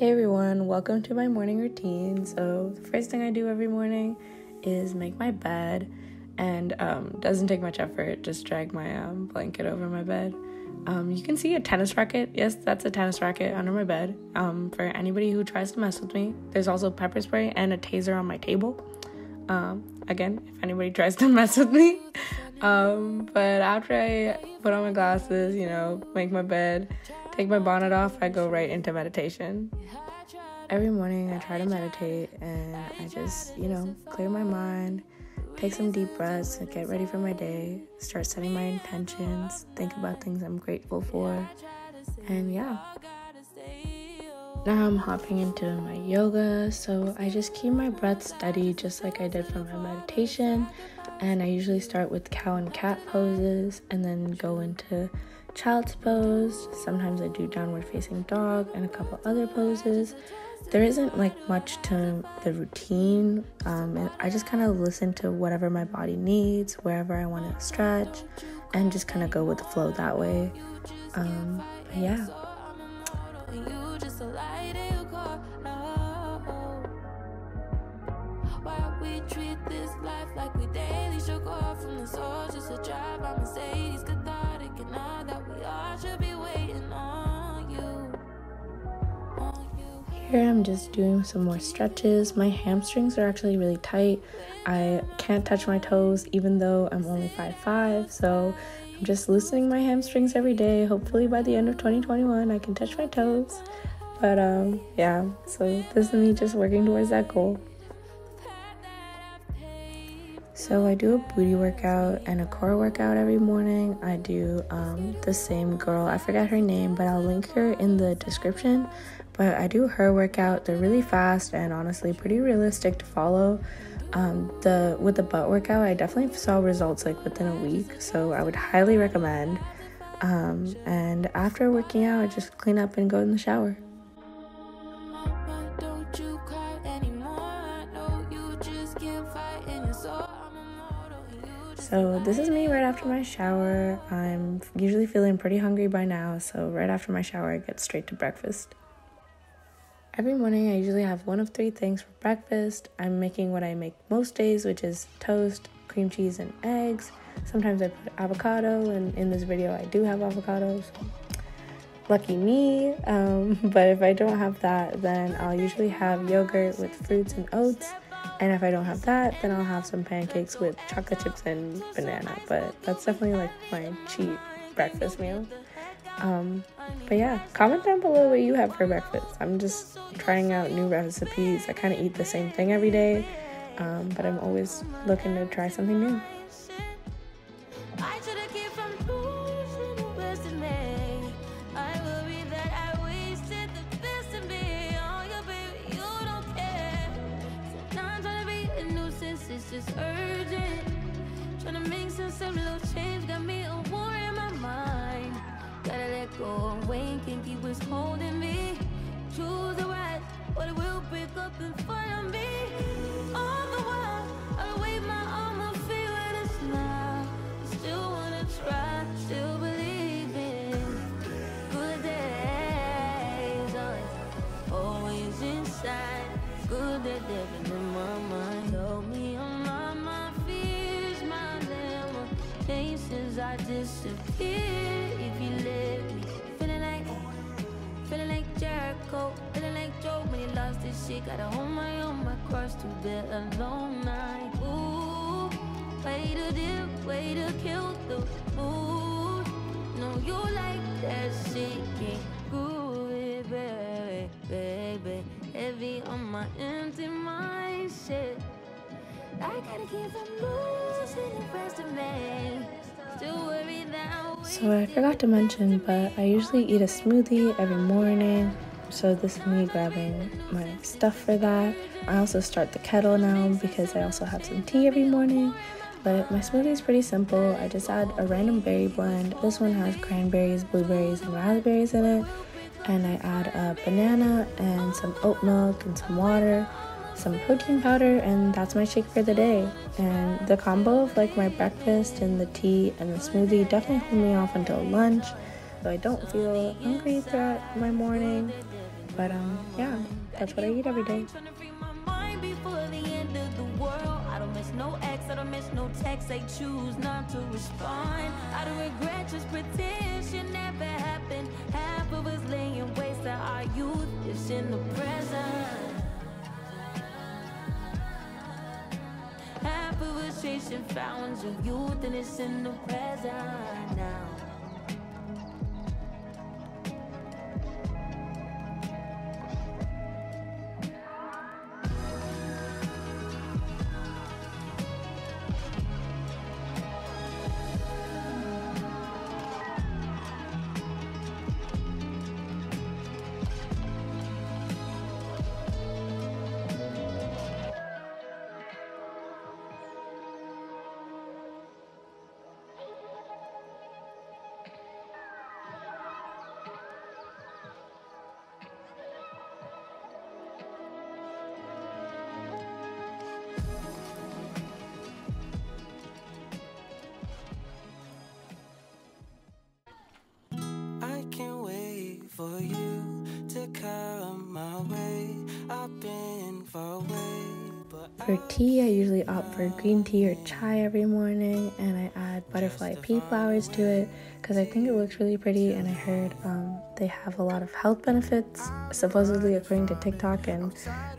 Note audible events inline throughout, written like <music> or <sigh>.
Hey everyone, welcome to my morning routine. So, the first thing I do every morning is make my bed, and um, doesn't take much effort, just drag my um, blanket over my bed. Um, you can see a tennis racket. Yes, that's a tennis racket under my bed. Um, for anybody who tries to mess with me, there's also pepper spray and a taser on my table. Um, again, if anybody tries to <laughs> mess with me. Um, but after I put on my glasses, you know, make my bed, take my bonnet off, I go right into meditation. Every morning I try to meditate and I just, you know, clear my mind, take some deep breaths, get ready for my day, start setting my intentions, think about things I'm grateful for, and yeah. Now I'm hopping into my yoga, so I just keep my breath steady just like I did for my meditation. And I usually start with cow and cat poses and then go into child's pose. Sometimes I do downward facing dog and a couple other poses. There isn't like much to the routine. Um, I just kind of listen to whatever my body needs, wherever I want to stretch, and just kind of go with the flow that way. Um, yeah. Why we treat this life like we daily should go from the soul just to drive by Mercedes cathartic and all that we all should be waiting on you. Here I'm just doing some more stretches. My hamstrings are actually really tight. I can't touch my toes even though I'm only 5'5, so I'm just loosening my hamstrings every day. Hopefully by the end of 2021 I can touch my toes. But um yeah, so this is me just working towards that goal. So I do a booty workout and a core workout every morning. I do um, the same girl, I forget her name, but I'll link her in the description. But I do her workout. They're really fast and honestly pretty realistic to follow. Um, the with the butt workout, I definitely saw results like within a week, so I would highly recommend. Um, and after working out, I just clean up and go in the shower. So, this is me right after my shower. I'm usually feeling pretty hungry by now, so right after my shower, I get straight to breakfast. Every morning, I usually have one of three things for breakfast. I'm making what I make most days, which is toast, cream cheese, and eggs. Sometimes I put avocado, and in this video, I do have avocados. Lucky me. Um, <laughs> but if I don't have that, then I'll usually have yogurt with fruits and oats and if I don't have that, then I'll have some pancakes with chocolate chips and banana. But that's definitely like my cheap breakfast meal. Um, but yeah, comment down below what you have for breakfast. I'm just trying out new recipes. I kind of eat the same thing every day, um, but I'm always looking to try something new. Just urgent. Jericho, feeling like Joe when he lost his shit. Gotta hold my own, my cross to bear a long night. Ooh, way to dip, way to kill the mood. No, you like that shit, can't groove it, baby, baby. Heavy on my empty mind, shit. I gotta keep from losing the rest of me. So I forgot to mention, but I usually eat a smoothie every morning. So this is me grabbing my stuff for that. I also start the kettle now because I also have some tea every morning. But my smoothie is pretty simple. I just add a random berry blend. This one has cranberries, blueberries, and raspberries in it. And I add a banana and some oat milk and some water some protein powder, and that's my shake for the day. And the combo of like my breakfast and the tea and the smoothie definitely hold me off until lunch, so I don't feel hungry throughout my morning. But um, yeah, that's what I eat every day. I don't miss no text. They choose not to respond. I don't regret, just pretend shit never happened. Half of us laying waste to our youth is in the chasing fountains of youth and it's in the present now. For tea, I usually opt for green tea or chai every morning, and I add butterfly pea flowers to it because I think it looks really pretty. And I heard um, they have a lot of health benefits, supposedly according to TikTok and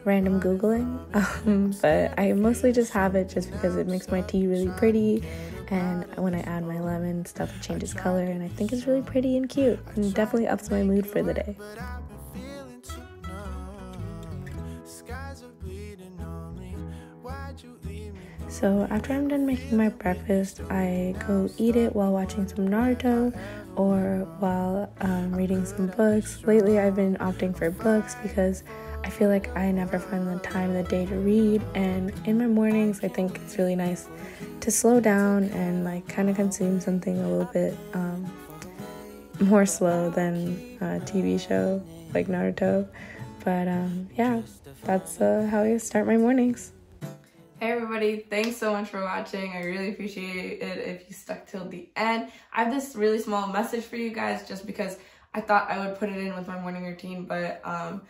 random Googling. <laughs> Um, but I mostly just have it just because it makes my tea really pretty and when I add my lemon, stuff it changes color, and I think it's really pretty and cute, and definitely ups my mood for the day. So after I'm done making my breakfast, I go eat it while watching some Naruto or while um, reading some books. Lately, I've been opting for books because I feel like I never find the time of the day to read, and in my mornings, I think it's really nice to slow down and like kind of consume something a little bit um, more slow than a TV show like Naruto. But um, yeah, that's uh, how I start my mornings. Hey everybody, thanks so much for watching. I really appreciate it if you stuck till the end. I have this really small message for you guys just because I thought I would put it in with my morning routine, but um,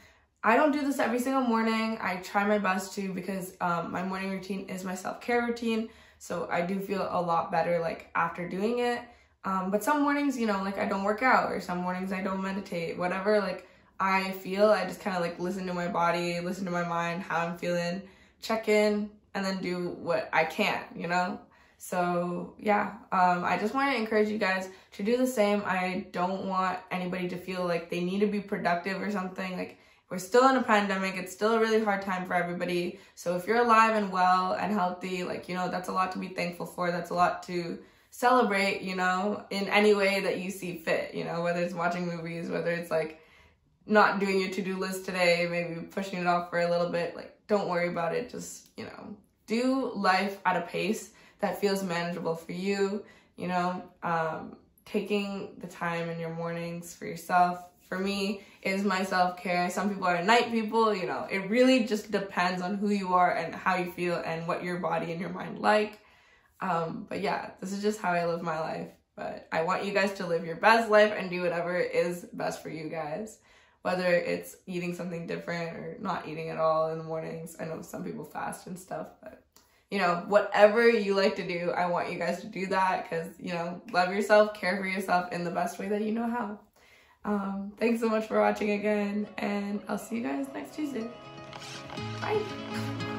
I don't do this every single morning. I try my best to because um, my morning routine is my self-care routine. So I do feel a lot better like after doing it. Um, but some mornings, you know, like I don't work out or some mornings I don't meditate, whatever like I feel, I just kind of like listen to my body, listen to my mind, how I'm feeling, check in, and then do what I can, you know? So yeah, um, I just want to encourage you guys to do the same. I don't want anybody to feel like they need to be productive or something. Like we're still in a pandemic. It's still a really hard time for everybody. So if you're alive and well and healthy, like, you know, that's a lot to be thankful for. That's a lot to celebrate, you know, in any way that you see fit, you know, whether it's watching movies, whether it's like not doing your to-do list today, maybe pushing it off for a little bit, like don't worry about it. Just, you know, do life at a pace that feels manageable for you, you know, um, taking the time in your mornings for yourself, for me is my self-care. Some people are night people, you know, it really just depends on who you are and how you feel and what your body and your mind like. Um, but yeah, this is just how I live my life. But I want you guys to live your best life and do whatever is best for you guys. Whether it's eating something different or not eating at all in the mornings. I know some people fast and stuff, but you know, whatever you like to do, I want you guys to do that because, you know, love yourself, care for yourself in the best way that you know how. Um, thanks so much for watching again, and I'll see you guys next Tuesday. Bye.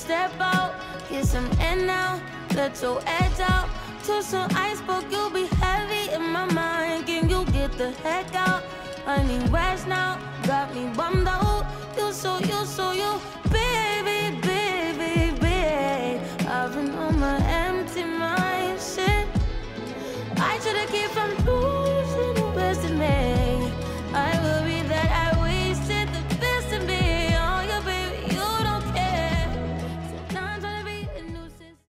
Step out, get some air now, let your edge out. To some ice, iceberg, you'll be heavy in my mind. Can you get the heck out? I need rest now, got me bummed out you, so you, so you,